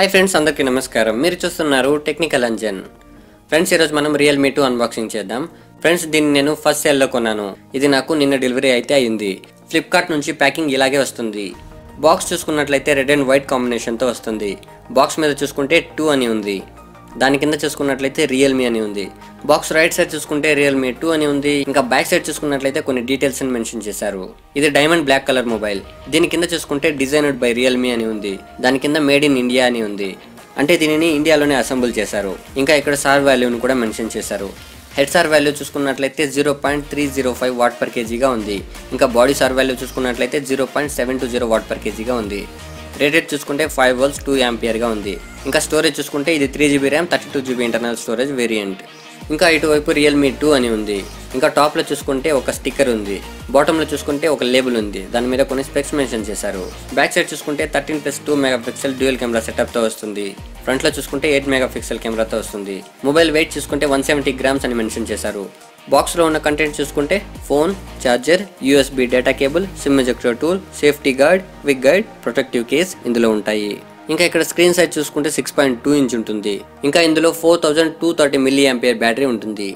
Hi friends అందరికీ నమస్కారం. మీరు చూస్తున్నారు టెక్నికల్ అంజన్ ఫ్రెండ్స్ ఈరోజు మనం రియల్మీ టూ అన్బాక్సింగ్ చేద్దాం. ఫ్రెండ్స్ దీన్ని నేను ఫస్ట్ సెల్లో కొన్నాను. ఇది నాకు నిన్న డెలివరీ అయితే అయింది. ఫ్లిప్కార్ట్ నుంచి ప్యాకింగ్ ఇలాగే వస్తుంది. బాక్స్ చూసుకున్నట్లయితే రెడ్ అండ్ వైట్ కాంబినేషన్తో వస్తుంది. బాక్స్ మీద చూసుకుంటే టూ అని ఉంది. దాని కింద చూసుకున్నట్లయితే రియల్మీ అని ఉంది. బాక్స్ రైట్ సైడ్ చూసుకుంటే రియల్మీ టూ అని ఉంది. ఇంకా బ్యాక్ సైడ్ చూసుకున్నట్లయితే కొన్ని డీటెయిల్స్ని మెన్షన్ చేశారు. ఇది డైమండ్ బ్లాక్ కలర్ మొబైల్ దీని కింద చూసుకుంటే డిజైనర్డ్ బై రియల్మీ అని ఉంది. దాని కింద మేడ్ ఇన్ ఇండియా అని ఉంది. అంటే దీనిని ఇండియాలోనే అసెంబుల్ చేశారు. ఇంకా ఇక్కడ సార్ వాల్యూని కూడా మెన్షన్ చేశారు. హెడ్ సార్ వాల్యూ చూసుకున్నట్లయితే zero point three zero five watt per కేజీగా ఉంది. ఇంకా బాడీ సార్ వాల్యూ చూసుకున్నట్లయితే zero point seven two zero watt per కేజీగా ఉంది. రేటెడ్ చూసుకుంటే ఫైవ్ వోల్స్ టూ గా ఉంది. ఇంకా స్టోరేజ్ చూసుకుంటే ఇది three GB RAM thirty two GB internal storage variant ఇంకా ఇటువైపు రియల్మీ టూ అని ఉంది. ఇంకా టాప్లో చూసుకుంటే ఒక స్టిక్కర్ ఉంది. బాటంలో చూసుకుంటే ఒక లేబుల్ ఉంది. దాని మీద కొన్ని స్పెక్స్ మెన్షన్ చేశారు. బ్యాక్ సైడ్ చూసుకుంటే thirteen plus two mega pixel dual camera సెటప్తో వస్తుంది. ఫ్రంట్లో చూసుకుంటే ఎయిట్ మెగా పిక్సెల్ కెమెరాతో వస్తుంది. మొబైల్ వెయిట్ చూసుకుంటే వన్ సెవెంటీ గ్రామ్స్ అని మెన్షన్ చేశారు. బాక్స్లో ఉన్న కంటెంట్ చూసుకుంటే phone charger USB data cable SIM ejector tool safety guard quick guide protective case ఇందులో ఉంటాయి. ఇంకా ఇక్కడ స్క్రీన్ సైజ్ చూసుకుంటే సిక్స్ పాయింట్ టూ ఇంచ్ ఉంటుంది. ఇంకా ఇందులో four thousand two thirty milli ampere battery ఉంటుంది.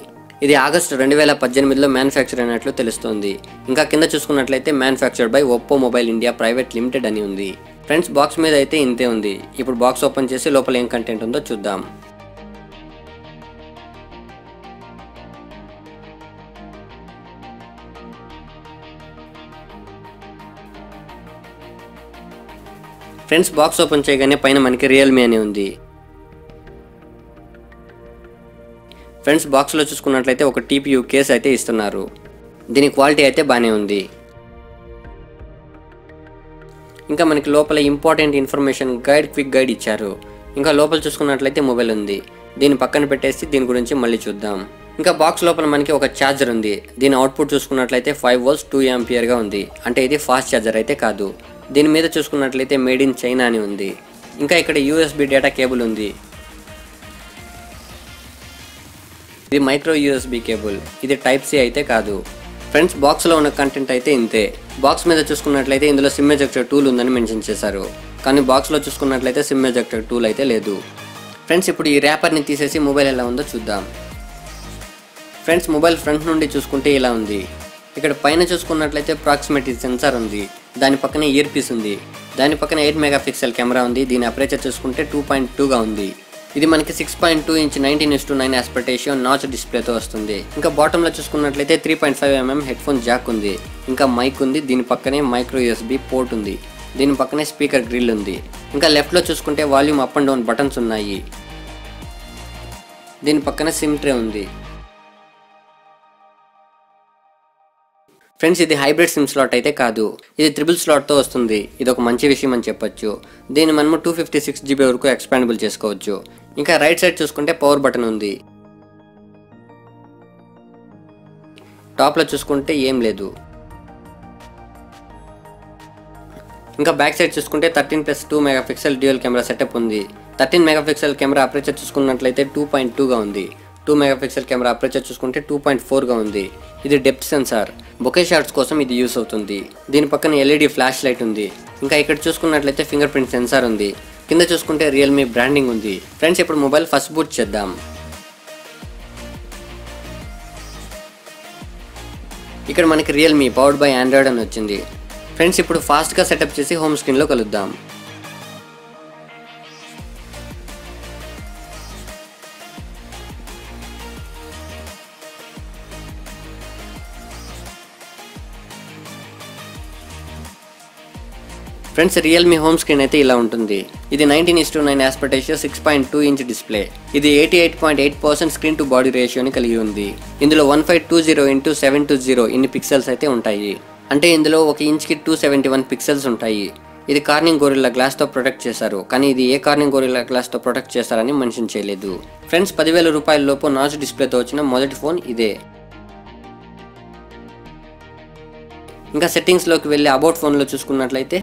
ఇది ఆగస్టు రెండు వేల పద్దెనిమిదిలో మ్యానుఫ్యాక్చర్ అయినట్లు తెలుస్తోంది. ఇంకా కింద చూసుకున్నట్లయితే manufactured by Oppo mobile India private limited అని ఉంది. ఫ్రెండ్స్ బాక్స్ మీద అయితే ఇంతే ఉంది. ఇప్పుడు బాక్స్ ఓపెన్ చేసి లోపల ఏం కంటెంట్ ఉందో చూద్దాం. ఫ్రెండ్స్ బాక్స్ ఓపెన్ చేయగానే పైన మనకి రియల్మీ అని ఉంది. ఫ్రెండ్స్ బాక్స్లో చూసుకున్నట్లయితే ఒక టీపీయూ కేస్ అయితే ఇస్తున్నారు. దీని క్వాలిటీ అయితే బాగానే ఉంది. ఇంకా మనకి లోపల important information guide quick guide ఇచ్చారు. ఇంకా లోపల చూసుకున్నట్లయితే మొబైల్ ఉంది. దీని పక్కన పెట్టేసి దీని గురించి మళ్ళీ చూద్దాం. ఇంకా బాక్స్ లోపల మనకి ఒక ఛార్జర్ ఉంది. దీని అవుట్పుట్ చూసుకున్నట్లయితే ఫైవ్ వోల్స్ టూ ఎంపియర్గా ఉంది. అంటే ఇది ఫాస్ట్ ఛార్జర్ అయితే కాదు. దీని మీద చూసుకున్నట్లయితే మేడ్ ఇన్ చైనా అని ఉంది. ఇంకా ఇక్కడ యూఎస్బి డేటా కేబుల్ ఉంది. ఇది మైక్రో యూఎస్బి కేబుల్. ఇది టైప్ సి అయితే కాదు. ఫ్రెండ్స్ బాక్స్లో ఉన్న కంటెంట్ అయితే ఇంతే. బాక్స్ మీద చూసుకున్నట్లయితే ఇందులో సిమ్ ఎజెక్టర్ టూల్ ఉందని మెన్షన్ చేశారు. కానీ బాక్స్లో చూసుకున్నట్లయితే సిమ్ ఎజెక్టర్ టూల్ అయితే లేదు. ఫ్రెండ్స్ ఇప్పుడు ఈ ర్యాపర్ని తీసేసి మొబైల్ ఎలా ఉందో చూద్దాం. ఫ్రెండ్స్ మొబైల్ ఫ్రంట్ నుండి చూసుకుంటే ఇలా ఉంది. ఇక్కడ పైన చూసుకున్నట్లయితే ప్రాక్సిమిటీ సెన్సార్ ఉంది. దాని పక్కనే ఇయర్ పీస్ ఉంది. దాని పక్కన ఎయిట్ మెగా పిక్సెల్ కెమెరా ఉంది. దీని అపరేచర్ చూసుకుంటే టూ పాయింట్ టూగా ఉంది. ఇది మనకి six point two inch nineteen is to nine aspect ratio notch డిస్ప్లేతో వస్తుంది. ఇంకా బాటంలో చూసుకున్నట్లయితే three point five mm headphone jack ఉంది. ఇంకా మైక్ ఉంది. దీని పక్కనే మైక్రో యూఎస్బి పోర్ట్ ఉంది. దీని పక్కనే స్పీకర్ గ్రిల్ ఉంది. ఇంకా లెఫ్ట్లో చూసుకుంటే volume up and down buttons ఉన్నాయి. దీని పక్కన సిమ్ ట్రే ఉంది. ఫ్రెండ్స్ ఇది హైబ్రిడ్ సిమ్ స్లాట్ అయితే కాదు. ఇది త్రిబుల్ స్లాట్తో వస్తుంది. ఇది ఒక మంచి విషయం అని చెప్పొచ్చు. దీన్ని మనము టూ ఫిఫ్టీ సిక్స్ జీబీ వరకు ఎక్స్పాండబుల్ చేసుకోవచ్చు. ఇంకా రైట్ సైడ్ చూసుకుంటే పవర్ బటన్ ఉంది. టాప్లో చూసుకుంటే ఏం లేదు. ఇంకా బ్యాక్ సైడ్ చూసుకుంటే thirteen plus two megapixel dual camera setup ఉంది. Thirteen mega pixel camera aperture చూసుకున్నట్లయితే టూ పాయింట్ టూగా ఉంది. టూ మెగాపిక్సెల్ కెమెరా అపరేచర్ చూసుకుంటే టూ పాయింట్ ఫోర్గా ఉంది. ఇది డెప్త్ సెన్సార్. బొకే షాట్స్ కోసం ఇది యూస్ అవుతుంది. దీని పక్కన ఎల్ఈడి ఫ్లాష్ లైట్ ఉంది. ఇంకా ఇక్కడ చూసుకున్నట్లయితే ఫింగర్ ప్రింట్ సెన్సార్ ఉంది. కింద చూసుకుంటే రియల్మీ బ్రాండింగ్ ఉంది. ఫ్రెండ్స్ ఇప్పుడు మొబైల్ ఫస్ట్ బూట్ చేద్దాం. ఇక్కడ మనకి రియల్మీ పవర్డ్ బై ఆండ్రాయిడ్ అని వచ్చింది. ఫ్రెండ్స్ ఇప్పుడు ఫాస్ట్గా సెటప్ చేసి హోమ్ స్క్రీన్లో కలుద్దాం. ఫ్రెండ్స్ రియల్మీ హోమ్ స్క్రీన్ అయితే ఇలా ఉంటుంది. ఇది nineteen is to nine aspect ratio six point two inch display ఇది eighty eight point eight percent screen to body రేషియోని కలిగి ఉంది. ఇందులో one five two zero into seven two zero ఇన్ని pixels అయితే ఉంటాయి. అంటే ఇందులో ఒక ఇంచ్కి టూ సెవెంటీ వన్ పిక్సెల్స్ ఉంటాయి. ఇది కార్నింగ్ గోరిల్లా గ్లాస్తో ప్రొటెక్ట్ చేశారు. కానీ ఇది ఏ కార్నింగ్ గోరిల్లా గ్లాస్తో ప్రొటెక్ట్ చేశారని మెన్షన్ చేయలేదు. ఫ్రెండ్స్ పదివేల రూపాయల లోపు నాచ్ డిస్ప్లేతో వచ్చిన మొదటి ఫోన్ ఇదే. ఇంకా సెట్టింగ్స్లోకి వెళ్ళి అబౌట్ ఫోన్లో చూసుకున్నట్లయితే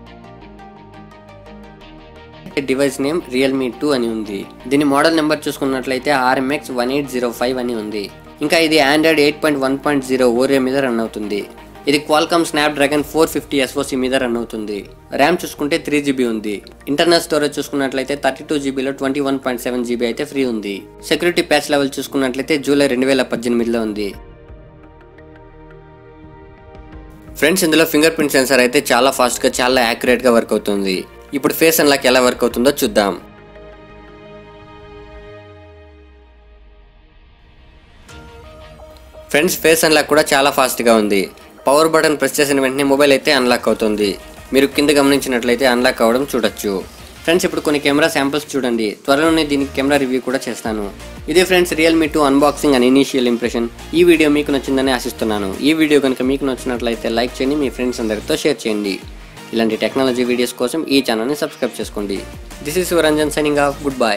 డివైస్ నేమ్ రియల్మీ టూ అని ఉంది. దీని మోడల్ నెంబర్ చూసుకున్నట్లయితే RMX one eight zero five అని ఉంది. ఇంకా ఇది Android eight point one point zero Oreo మీద రన్ అవుతుంది. ఇది Qualcomm Snapdragon four fifty SoC మీద రన్ అవుతుంది. ర్యామ్ చూసుకుంటే త్రీ జీబీ ఉంది. ఇంటర్నల్ స్టోరేజ్ చూసుకున్నట్లయితే thirty two జీబీలో twenty one point seven GB అయితే ఫ్రీ ఉంది. సెక్యూరిటీ ప్యాచ్ లెవెల్ చూసుకున్నట్లయితే జూలై రెండు వేల పద్దెనిమిదిలో ఉంది. ఫ్రెండ్స్ ఇందులో ఫింగర్ ప్రింట్ సెన్సార్ అయితే చాలా ఫాస్ట్గా చాలా యాక్యురేట్గా వర్క్ అవుతుంది. ఇప్పుడు ఫేస్ అన్లాక్ ఎలా వర్క్ అవుతుందో చూద్దాం. ఫ్రెండ్స్ ఫేస్ అన్లాక్ కూడా చాలా ఫాస్ట్గా ఉంది. పవర్ బటన్ ప్రెస్ చేసిన వెంటనే మొబైల్ అయితే అన్లాక్ అవుతుంది. మీరు కింద గమనించినట్లయితే అన్లాక్ అవ్వడం చూడొచ్చు. ఫ్రెండ్స్ ఇప్పుడు కొన్ని కెమెరా శాంపిల్స్ చూడండి. త్వరలోనే దీనికి కెమెరా రివ్యూ కూడా చేస్తాను. ఇదే friends Realme two unboxing and initial impression ఈ వీడియో మీకు నచ్చిందని ఆశిస్తున్నాను. ఈ వీడియో కనుక మీకు నచ్చినట్లయితే లైక్ చేయండి. మీ ఫ్రెండ్స్ అందరితో షేర్ చేయండి. ఇలాంటి టెక్నాలజీ వీడియోస్ కోసం ఈ ఛానల్ని సబ్స్క్రైబ్ చేసుకోండి. This is your Ranjan signing off goodbye